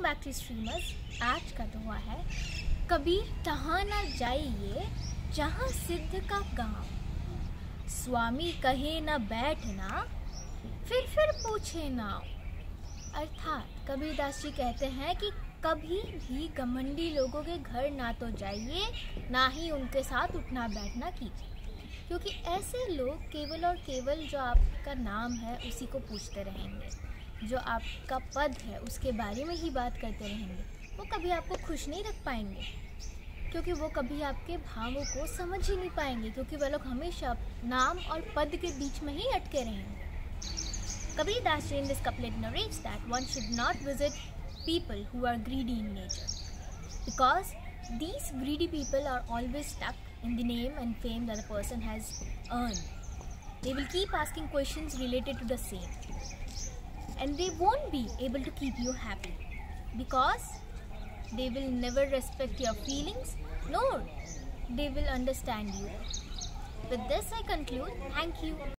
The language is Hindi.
वेलकम बैक टू स्ट्रीमर्स आज का दुआ है कबीर तहाँ न जाइए जहाँ सिद्ध का गाँव। स्वामी कहे ना बैठना, फिर फिर पूछे ना। अर्थात कबीर दास जी कहते हैं कि कभी भी घमंडी लोगों के घर ना तो जाइए, ना ही उनके साथ उठना बैठना कीजिए। क्योंकि ऐसे लोग केवल और केवल जो आपका नाम है, उसी को पूछते रहेंगे। जो आपका पद है, उसके बारे में ही बात करते रहेंगे। वो कभी आपको खुश नहीं रख पाएँगे, क्योंकि वो कभी आपके भावों को समझ ही नहीं पाएँगे, क्योंकि वह लोग हमेशा नाम और पद के बीच में ही अटके रहेंगे। Kabir Das ji in this couplet narrates that one should not visit people who are greedy in nature because these greedy people are always stuck in the name and fame that a person has earn they will keep asking question related to the same and they won't be able to keep you happy because they will never respect your feelings nor they will understand you. With this, I conclude. Thank you.